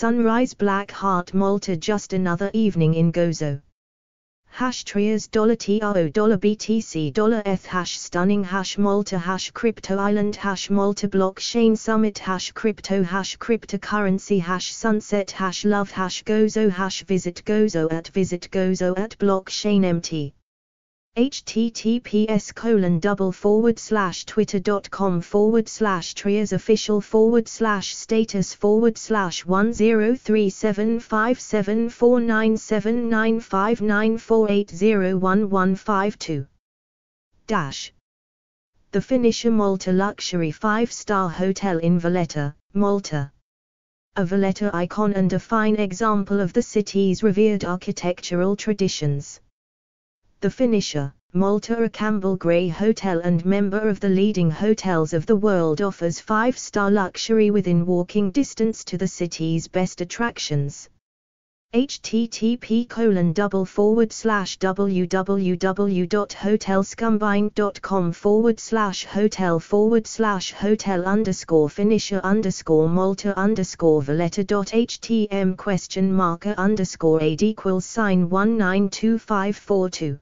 Sunrise Black Heart Malta Just another evening in Gozo. Hash Treos dollar TRO dollar BTC dollar ETH hash stunning hash Malta hash crypto island hash Malta blockchain summit hash crypto hash cryptocurrency hash sunset hash love hash gozo hash visit gozo at visit gozo at blockchain mt https colon double forward slash twitter.com forward slash treos official forward slash status forward slash one zero three seven five seven four nine seven nine five nine four eight zero one one five two dash the Phoenicia Malta Luxury 5-star hotel in Valletta, Malta. A Valletta icon and a fine example of the city's revered architectural traditions. The Phoenicia, Malta a Campbell Gray Hotel and member of the leading hotels of the world offers 5-star luxury within walking distance to the city's best attractions. http colon double forward slash www.hotelscombined.com forward slash hotel forward slash hotel underscore phoenicia underscore malta underscore Valletta dot htm question marker underscore aid equals sign 192542